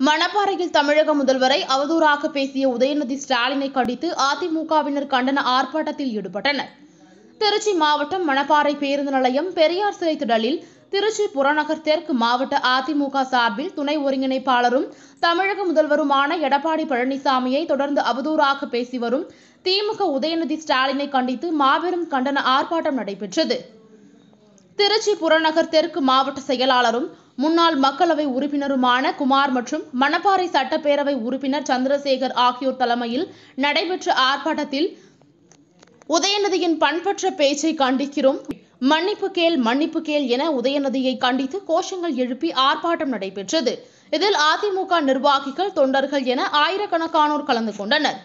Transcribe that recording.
மணப்பாறையில் தமிழக முதல்வரை அவதூறாக பேசிய உதயநிதி ஸ்டாலினை கடித்து அதிமுகவினர் கண்டன ஆர்ப்பாட்டத்தில் ஈடுபட்டனர். திருச்சி மாவட்டம் மணப்பாறை பேருந்து நிலையம் பெரியார் சிலை திடலில் திருச்சி புறநகர் தெற்கு மாவட்ட அதிமுக சார்பில் துணை ஒருங்கிணைப்பாளரும் தமிழக முதல்வருமான எடப்பாடி பழனிசாமியை தொடர்ந்து அவதூறாக பேசி வரும் திமுக உதயநிதி ஸ்டாலினை கண்டித்து மாபெரும் கண்டன ஆர்ப்பாட்டம் நடைபெற்றது. திருச்சி புறநகர் தெற்கு மாவட்ட செயலாளரும் முன்னாள் மக்களவை உறுப்பினருமான குமார் மற்றும் மணப்பாறை சட்டப்பேரவை உறுப்பினர் சந்திரசேகர் ஆகியோர் தலைமையில் நடைபெற்ற ஆர்ப்பாட்டத்தில் உதயநிதியின் பண்பற்ற பேச்சை கண்டிக்கிறோம். மன்னிப்பு கேள் மன்னிப்பு கேள் என உதயநிதியை கண்டித்து கோஷங்கள் எழுப்பி ஆர்ப்பாட்டம் நடைபெற்றது. இதில் அதிமுக நிர்வாகிகள் தொண்டர்கள் என ஆயிரக்கணக்கானோர் கலந்து கொண்டனர்.